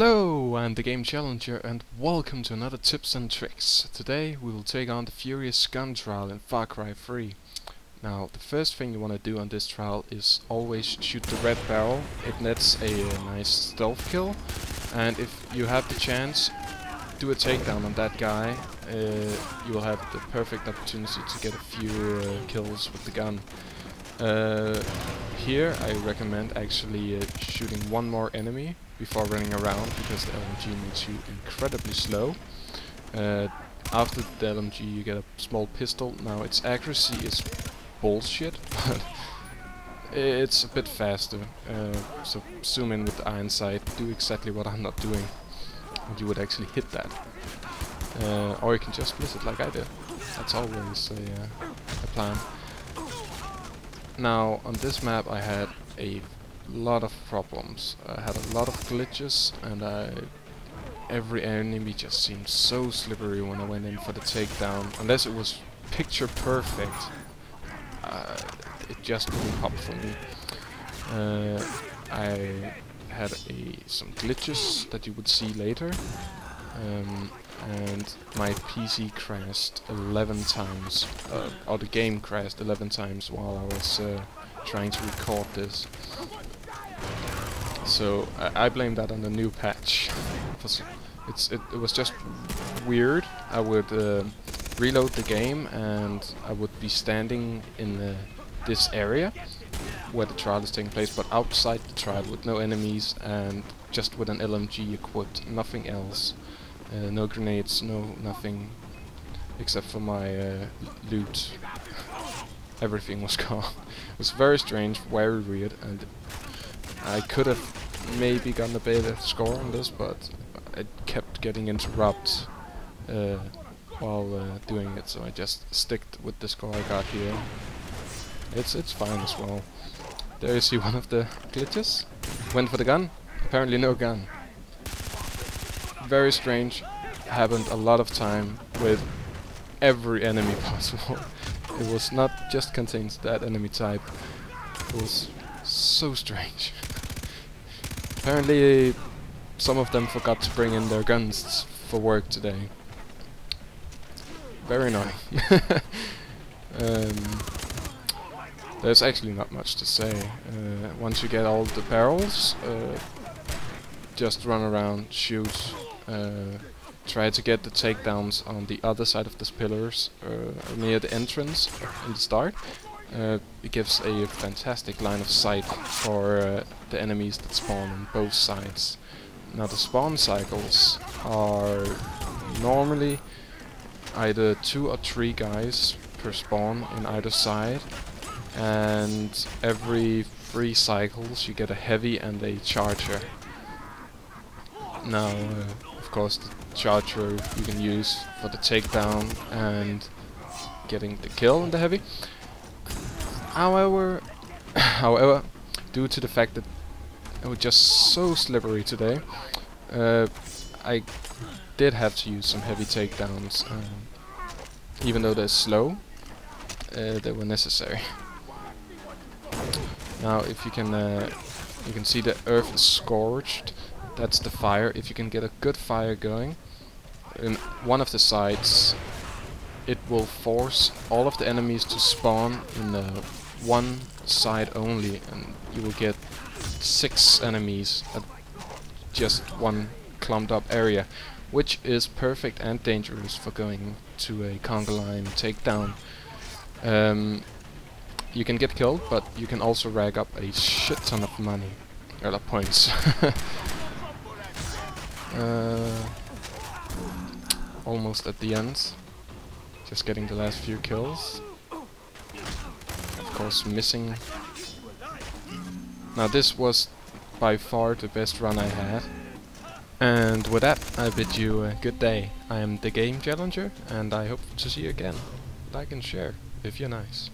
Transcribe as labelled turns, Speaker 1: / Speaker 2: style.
Speaker 1: Hello, I'm the Game Challenger and welcome to another Tips and Tricks. Today we will take on the Furious Gun Trial in Far Cry 3. Now, the first thing you want to do on this trial is always shoot the red barrel. It nets a, uh, nice stealth kill. And if you have the chance, do a takedown on that guy. Uh, you will have the perfect opportunity to get a few uh, kills with the gun. Uh, here I recommend actually uh, shooting one more enemy before running around because the LMG makes you incredibly slow. Uh, after the LMG you get a small pistol. Now its accuracy is bullshit, but it's a bit faster. Uh, so zoom in with the iron sight, do exactly what I'm not doing, and you would actually hit that. Uh, or you can just miss it like I did. That's always a, uh, a plan. Now, on this map I had a lot of problems. I had a lot of glitches and I every enemy just seemed so slippery when I went in for the takedown. Unless it was picture perfect, uh, it just wouldn't pop for me. Uh, I had a, some glitches that you would see later. Um, and my PC crashed 11 times, uh, or the game crashed 11 times while I was uh, trying to record this. So I, I blame that on the new patch. it's it, it was just weird. I would uh, reload the game and I would be standing in the, this area where the trial is taking place, but outside the trial with no enemies and just with an LMG equipped, nothing else. Uh, no grenades, no nothing, except for my uh, loot. Everything was gone. it was very strange, very weird, and I could have maybe gotten a better score on this, but I kept getting interrupted uh, while uh, doing it, so I just sticked with the score I got here. It's it's fine as well. There you see one of the glitches. Went for the gun. Apparently no gun very strange. Happened a lot of time with every enemy possible. it was not just contained that enemy type. It was so strange. Apparently some of them forgot to bring in their guns for work today. Very annoying. um, there's actually not much to say. Uh, once you get all the barrels, uh, just run around, shoot, uh, try to get the takedowns on the other side of these pillars uh, near the entrance in the start. Uh, it gives a fantastic line of sight for uh, the enemies that spawn on both sides. Now the spawn cycles are normally either two or three guys per spawn in either side and every three cycles you get a heavy and a charger. Now uh, of course the charger you can use for the takedown and getting the kill in the heavy. However, however, due to the fact that it was just so slippery today, uh, I did have to use some heavy takedowns. Um, even though they're slow, uh, they were necessary. Now, if you can, uh, you can see the earth is scorched, that's the fire. If you can get a good fire going in one of the sides, it will force all of the enemies to spawn in the one side only, and you will get six enemies at just one clumped up area, which is perfect and dangerous for going to a conga line takedown. Um, you can get killed, but you can also rag up a shit ton of money, or points. Uh, almost at the end. Just getting the last few kills. Of course missing. Now this was by far the best run I had. And with that, I bid you a good day. I am the Game Challenger, and I hope to see you again. Like and share, if you're nice.